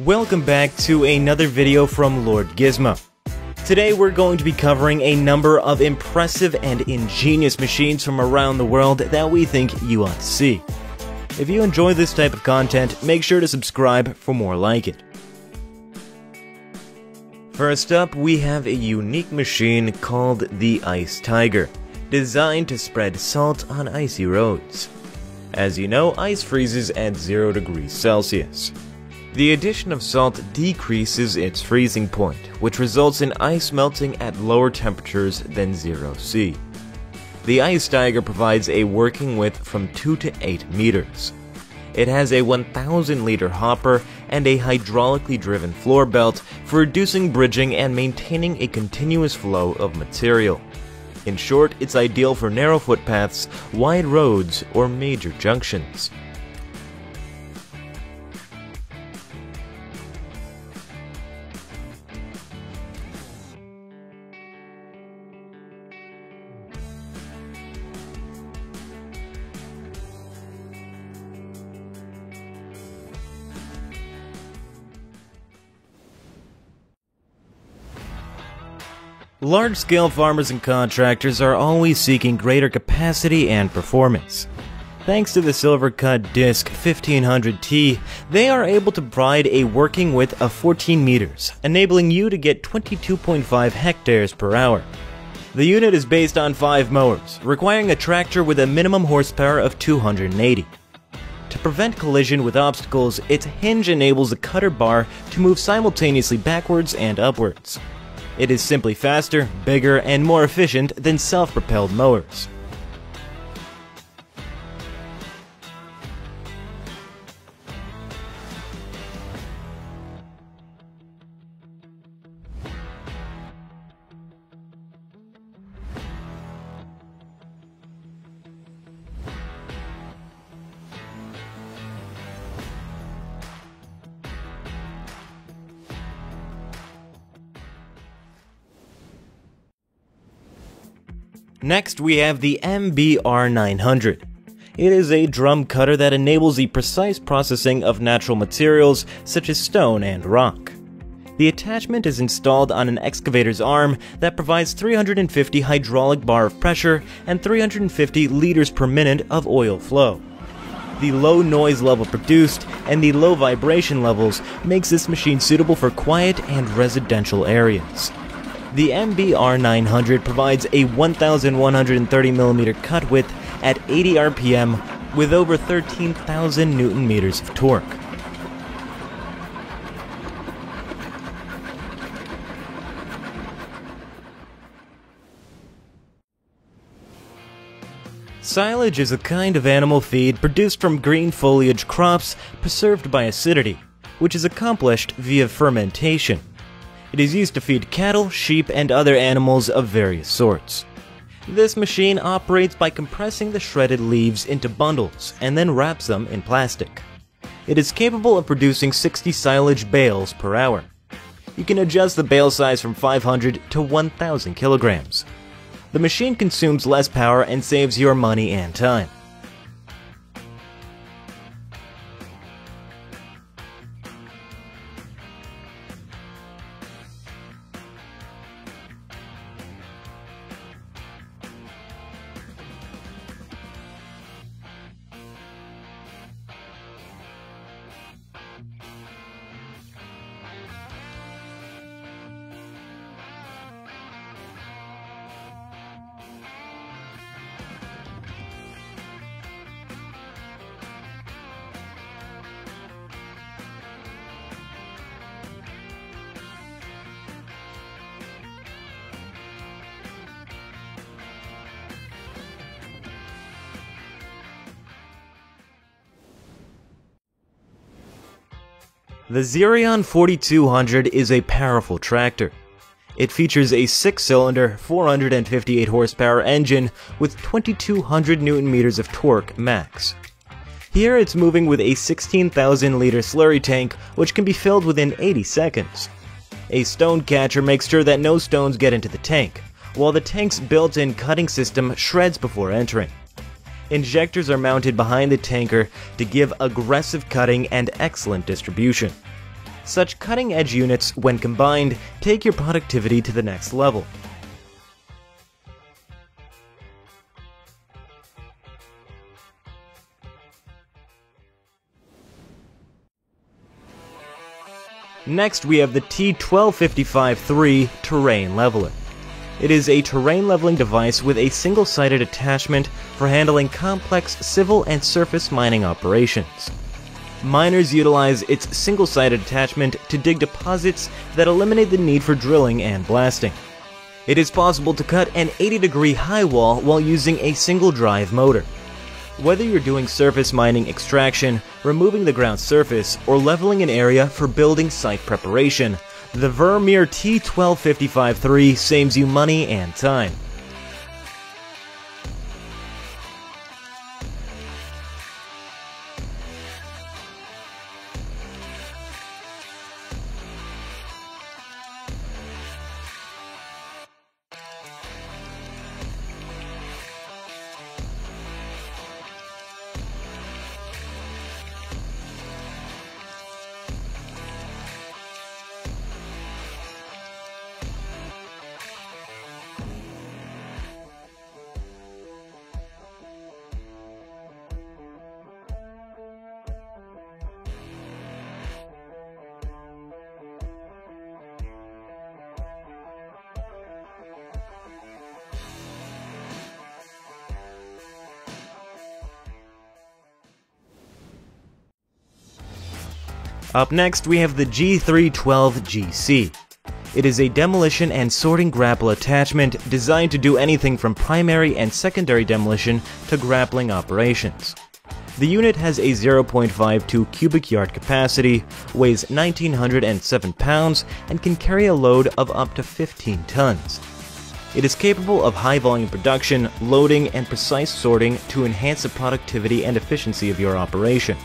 Welcome back to another video from Lord Gizmo. Today we're going to be covering a number of impressive and ingenious machines from around the world that we think you ought to see. If you enjoy this type of content, make sure to subscribe for more like it. First up, we have a unique machine called the Ice Tiger, designed to spread salt on icy roads. As you know, ice freezes at 0 degrees Celsius. The addition of salt decreases its freezing point, which results in ice melting at lower temperatures than 0 C. The Ice Tiger provides a working width from 2 to 8 meters. It has a 1000 liter hopper and a hydraulically driven floor belt for reducing bridging and maintaining a continuous flow of material. In short, it's ideal for narrow footpaths, wide roads, or major junctions. Large scale farmers and contractors are always seeking greater capacity and performance. Thanks to the Silvercut Disc 1500T, they are able to provide a working width of 14 meters, enabling you to get 22.5 hectares per hour. The unit is based on 5 mowers, requiring a tractor with a minimum horsepower of 280. To prevent collision with obstacles, its hinge enables the cutter bar to move simultaneously backwards and upwards. It is simply faster, bigger, and more efficient than self-propelled mowers. Next, we have the MBR900. It is a drum cutter that enables the precise processing of natural materials such as stone and rock. The attachment is installed on an excavator's arm that provides 350 hydraulic bar of pressure and 350 liters per minute of oil flow. The low noise level produced and the low vibration levels makes this machine suitable for quiet and residential areas. The MBR900 provides a 1,130mm cut width at 80 RPM with over 13,000 newton meters of torque. Silage is a kind of animal feed produced from green foliage crops preserved by acidity, which is accomplished via fermentation. It is used to feed cattle, sheep, and other animals of various sorts. This machine operates by compressing the shredded leaves into bundles and then wraps them in plastic. It is capable of producing 60 silage bales per hour. You can adjust the bale size from 500 to 1000 kilograms. The machine consumes less power and saves your money and time. The Xerion 4200 is a powerful tractor. It features a 6-cylinder, 458 horsepower engine with 2200 newton meters of torque max. Here it's moving with a 16,000 liter slurry tank which can be filled within 80 seconds. A stone catcher makes sure that no stones get into the tank, while the tank's built-in cutting system shreds before entering. Injectors are mounted behind the tanker to give aggressive cutting and excellent distribution. Such cutting edge units, when combined, take your productivity to the next level. Next, we have the T1255-3 Terrain Leveler. It is a terrain leveling device with a single-sided attachment for handling complex civil and surface mining operations. Miners utilize its single-sided attachment to dig deposits that eliminate the need for drilling and blasting. It is possible to cut an 80 degree high wall while using a single drive motor. Whether you're doing surface mining extraction, removing the ground surface, or leveling an area for building site preparation, the Vermeer T1255-3 saves you money and time. Up next, we have the G312GC. It is a demolition and sorting grapple attachment designed to do anything from primary and secondary demolition to grappling operations. The unit has a 0.52 cubic yard capacity, weighs 1907 pounds, and can carry a load of up to 15 tons. It is capable of high volume production, loading, and precise sorting to enhance the productivity and efficiency of your operation.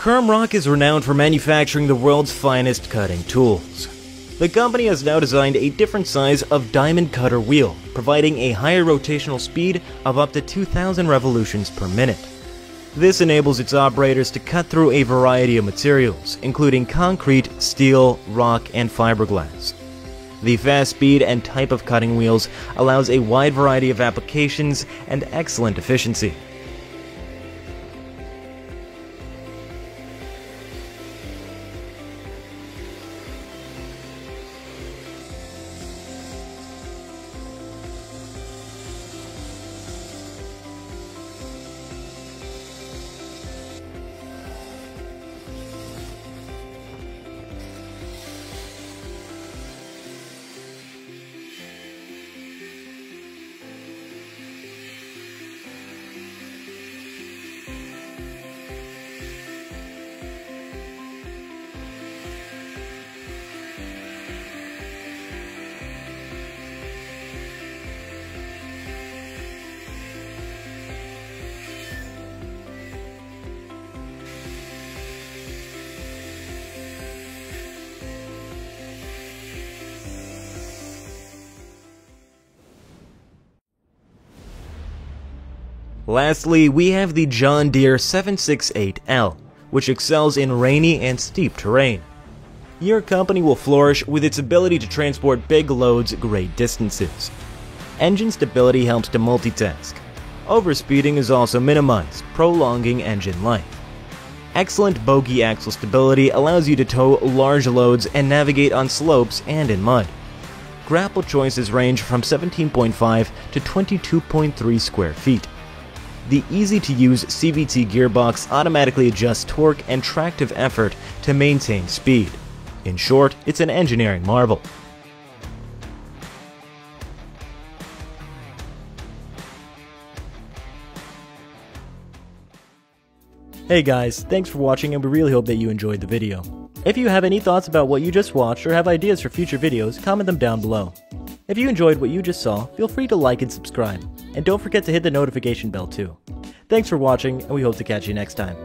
Kemroc is renowned for manufacturing the world's finest cutting tools. The company has now designed a different size of diamond cutter wheel, providing a higher rotational speed of up to 2,000 revolutions per minute. This enables its operators to cut through a variety of materials, including concrete, steel, rock, and fiberglass. The fast speed and type of cutting wheels allows a wide variety of applications and excellent efficiency. Lastly, we have the John Deere 768L, which excels in rainy and steep terrain. Your company will flourish with its ability to transport big loads great distances. Engine stability helps to multitask. Overspeeding is also minimized, prolonging engine life. Excellent bogie axle stability allows you to tow large loads and navigate on slopes and in mud. Grapple choices range from 17.5 to 22.3 square feet. The easy-to-use CVT gearbox automatically adjusts torque and tractive effort to maintain speed. In short, it's an engineering marvel. Hey guys, thanks for watching and we really hope that you enjoyed the video. If you have any thoughts about what you just watched or have ideas for future videos, comment them down below. If you enjoyed what you just saw, feel free to like and subscribe. And don't forget to hit the notification bell too. Thanks for watching, and we hope to catch you next time.